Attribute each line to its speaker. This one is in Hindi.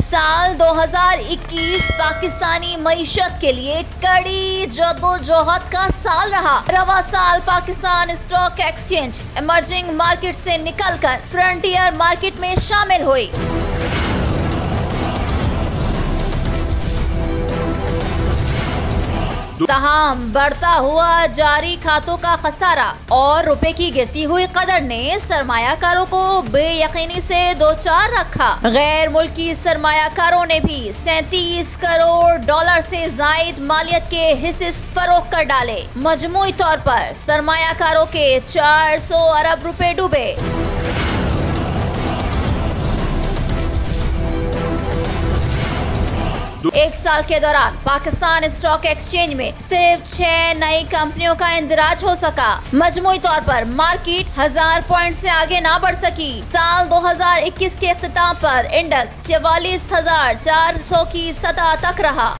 Speaker 1: साल 2021 पाकिस्तानी मीशत के लिए कड़ी जदोजहद का साल रहा। रवा साल Pakistan stock exchange emerging market से निकलकर फ्रंटियर मार्केट में शामिल हुई। तहम बढ़ता हुआ जारी खातों का खसारा और रुपए की गिरती हुई कदर ने सरमाकारों को बेयकीनी से दो चार रखा। गैर मुल्की सरमायाकारों ने भी सैतीस करोड़ डॉलर से जायद मालियत के हिस्से फरोख कर डाले। मजमू तौर पर सरमायाकारों के 400 अरब रुपए डूबे। एक साल के दौरान पाकिस्तान स्टॉक एक्सचेंज में सिर्फ़ छह नई कंपनियों का इंदिराज हो सका। मजमू तौर पर मार्केट हज़ार पॉइंट से आगे ना बढ़ सकी। साल 2021 के अख्ताम पर इंडेक्स चवालीस हज़ार चार सौ की सतह तक रहा।